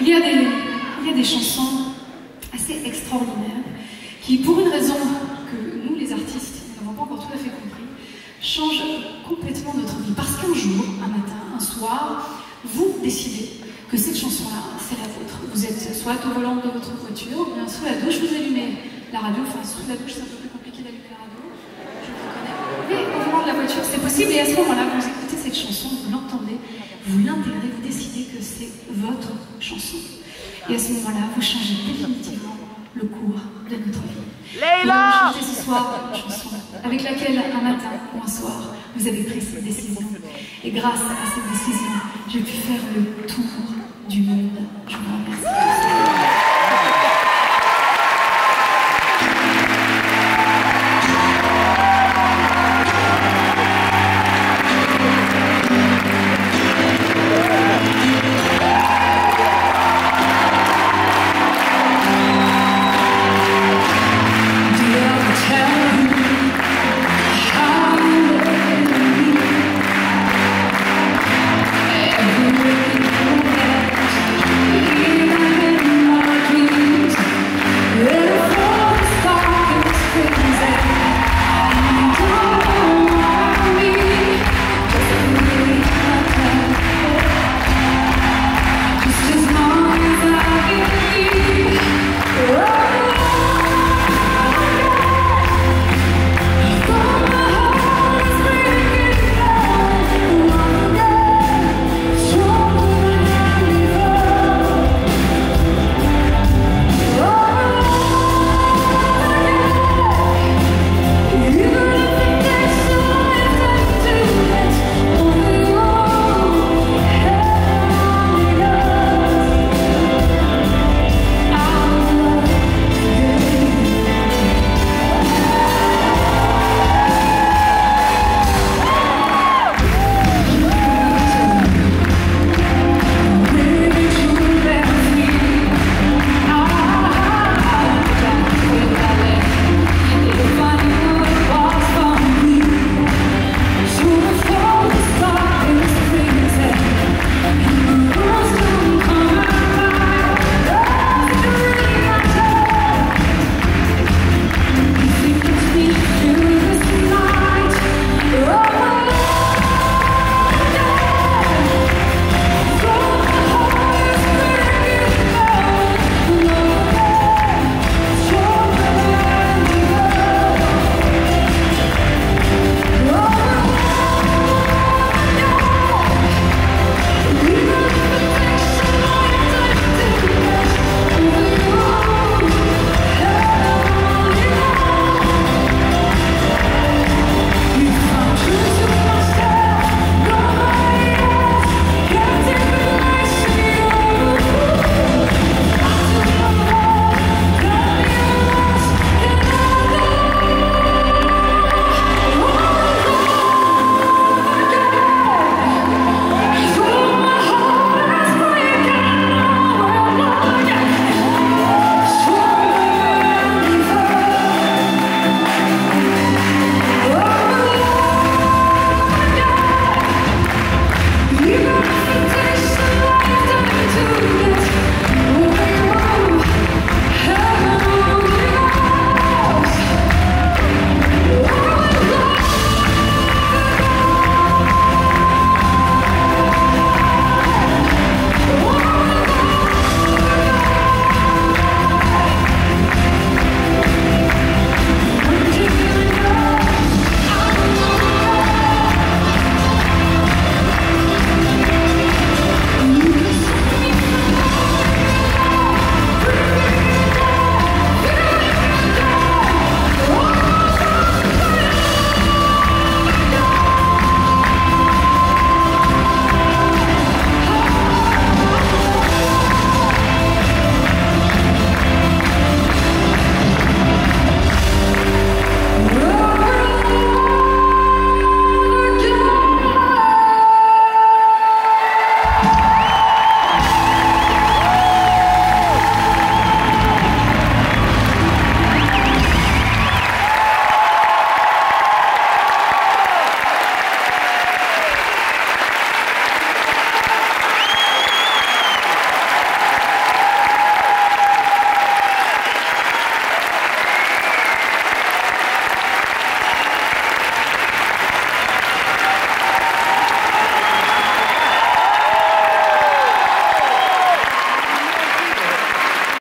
Il y a des, il y a des chansons assez extraordinaires qui, pour une raison que nous, les artistes, n'avons pas encore tout à fait compris, changent complètement notre vie. Parce qu'un jour, un matin, un soir, vous décidez soit au volant de votre voiture, ou bien sous la douche, vous allumez la radio. Enfin, sous la douche, c'est un peu plus compliqué d'allumer la radio. Je vous reconnais. Mais au volant de la voiture, c'est possible. Et à ce moment-là, vous écoutez cette chanson, vous l'entendez, vous l'intégrez, vous décidez que c'est votre chanson. Et à ce moment-là, vous changez définitivement le cours de notre vie. Leïla Vous ce soir une chanson avec laquelle un matin ou un soir, vous avez pris cette décision. Et grâce à cette décision, j'ai pu faire le tour du monde.